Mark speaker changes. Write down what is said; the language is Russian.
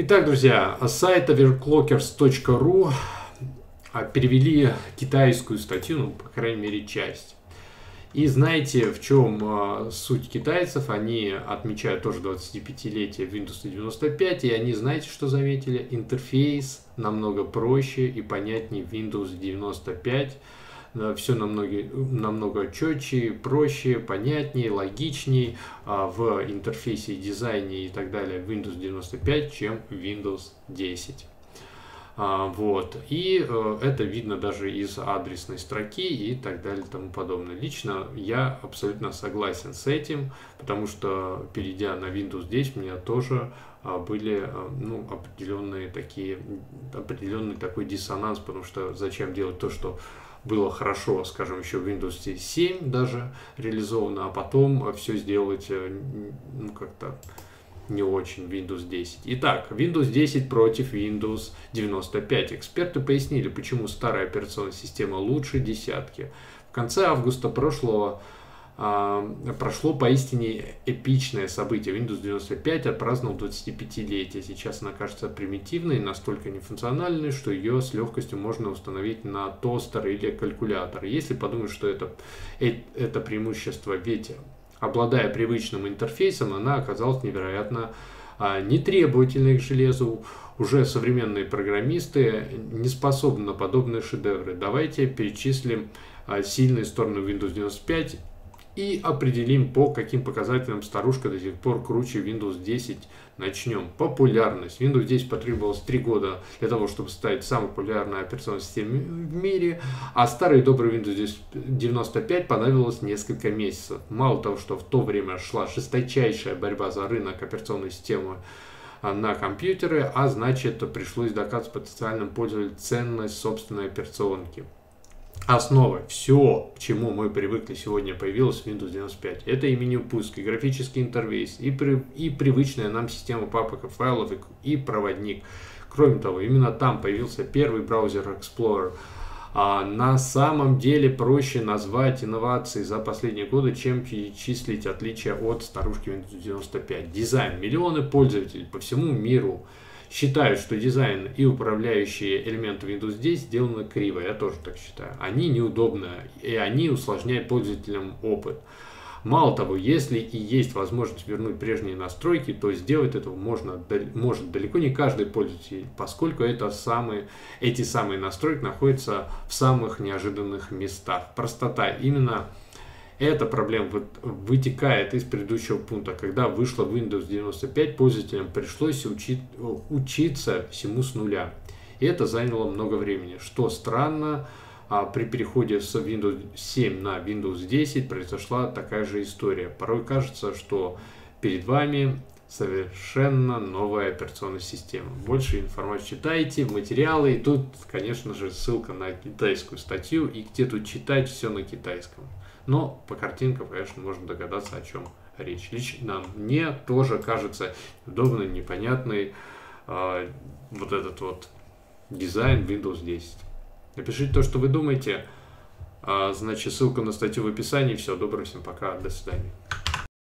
Speaker 1: Итак, друзья, сайт overclockers.ru а, перевели китайскую статью, ну, по крайней мере, часть. И знаете, в чем э, суть китайцев? Они отмечают тоже 25-летие Windows 95, и они, знаете, что заметили? Интерфейс намного проще и понятнее Windows 95. Все намного, намного четче, проще, понятнее, логичнее э, в интерфейсе, дизайне и так далее Windows 95, чем Windows 10. А, вот. И э, это видно даже из адресной строки и так далее и тому подобное. Лично я абсолютно согласен с этим, потому что перейдя на Windows 10, у меня тоже а, были э, ну, определенные такие, определенный такой диссонанс, потому что зачем делать то, что было хорошо, скажем, еще в Windows 7 даже реализовано, а потом все сделать э, ну, как-то не очень Windows 10. Итак, Windows 10 против Windows 95. Эксперты пояснили, почему старая операционная система лучше десятки. В конце августа прошлого а, прошло поистине эпичное событие. Windows 95 отпраздновал 25-летие. Сейчас она кажется примитивной и настолько нефункциональной, что ее с легкостью можно установить на тостер или калькулятор. Если подумать, что это, э, это преимущество, ведь обладая привычным интерфейсом, она оказалась невероятно а, нетребовательной к железу. Уже современные программисты не способны на подобные шедевры. Давайте перечислим а, сильные стороны Windows 95 и определим, по каким показателям старушка до сих пор круче Windows 10. Начнем. Популярность. Windows 10 потребовалось 3 года для того, чтобы стать самой популярной операционной системой в мире, а старый добрый Windows 95 понадобилось несколько месяцев. Мало того, что в то время шла жесточайшая борьба за рынок операционной системы а, на компьютеры, а значит пришлось доказывать потенциальным пользователям ценность собственной операционки основа, все, к чему мы привыкли сегодня, появилось в Windows 95. Это и меню пуск, и графический интерфейс, и, при, и привычная нам система папок и файлов, и, и проводник. Кроме того, именно там появился первый браузер Explorer. А на самом деле проще назвать инновации за последние годы, чем перечислить отличия от старушки Windows 95. Дизайн. Миллионы пользователей по всему миру считают, что дизайн и управляющие элементы Windows 10 сделаны криво. Я тоже так считаю. Они неудобны, и они усложняют пользователям опыт. Мало того, если и есть возможность вернуть прежние настройки, то сделать это можно, может далеко не каждый пользователь, поскольку это самые, эти самые настройки находятся в самых неожиданных местах. Простота. Именно эта проблема вытекает из предыдущего пункта. Когда вышла Windows 95, пользователям пришлось учить, учиться всему с нуля. И это заняло много времени. Что странно, а при переходе с Windows 7 на Windows 10 произошла такая же история. Порой кажется, что перед вами совершенно новая операционная система. Больше информации читайте, материалы. И тут, конечно же, ссылка на китайскую статью. И где тут читать все на китайском. Но по картинкам, конечно, можно догадаться, о чем речь. Лично мне тоже кажется удобный, непонятный э, вот этот вот дизайн Windows 10. Напишите то, что вы думаете. А, значит, ссылка на статью в описании. Все, доброго всем пока, до свидания.